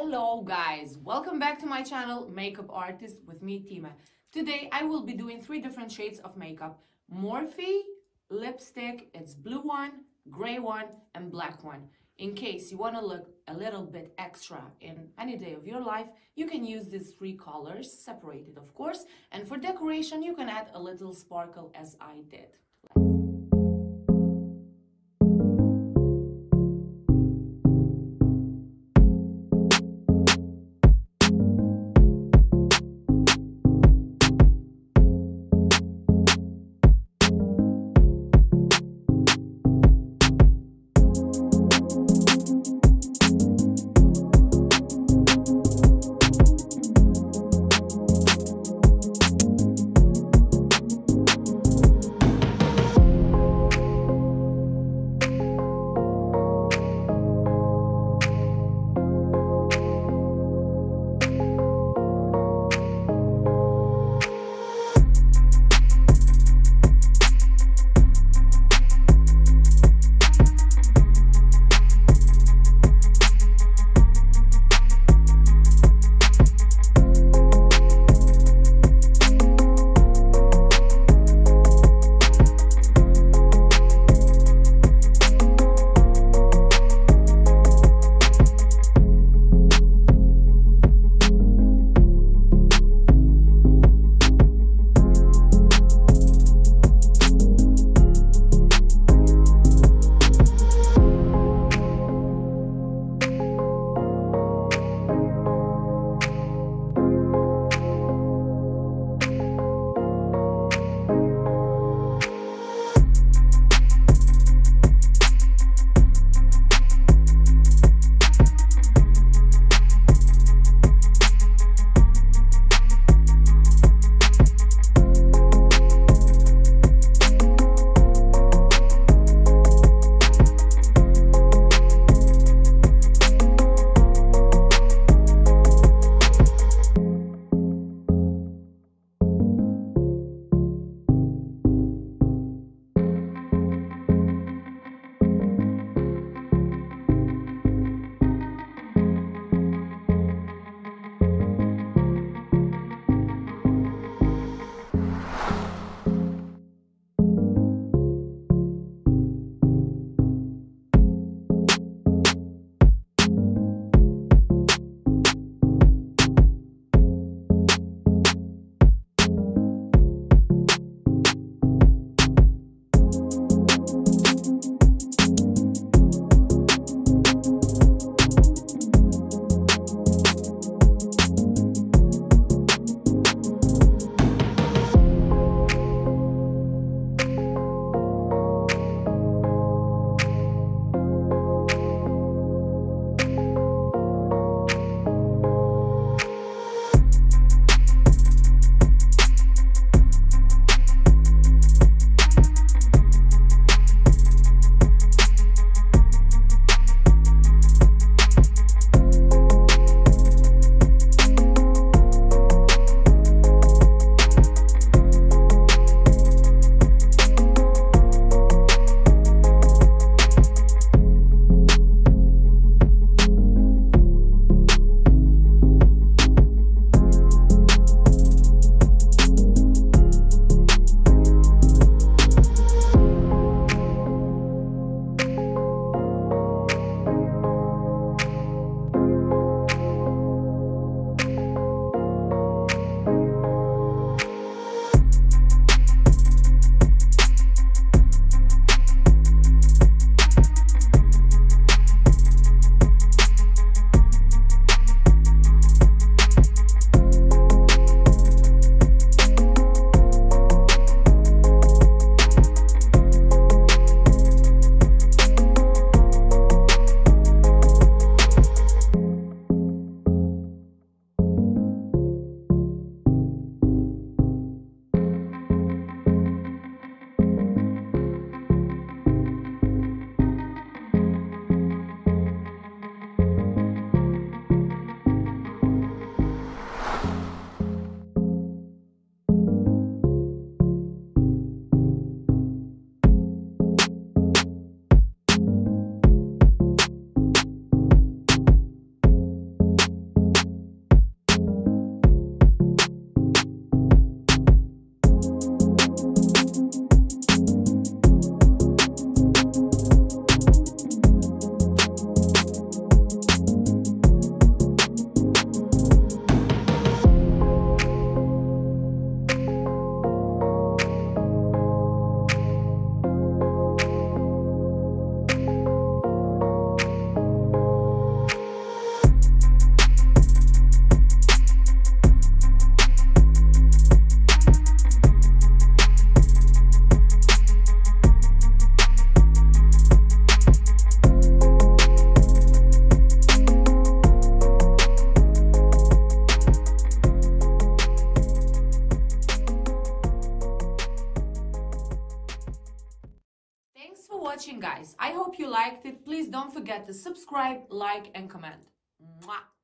Hello guys, welcome back to my channel Makeup Artist with me Tima. Today I will be doing three different shades of makeup. Morphe lipstick, it's blue one, gray one and black one. In case you want to look a little bit extra in any day of your life, you can use these three colors, separated of course, and for decoration you can add a little sparkle as I did. Guys. I hope you liked it. Please don't forget to subscribe, like, and comment. Mwah.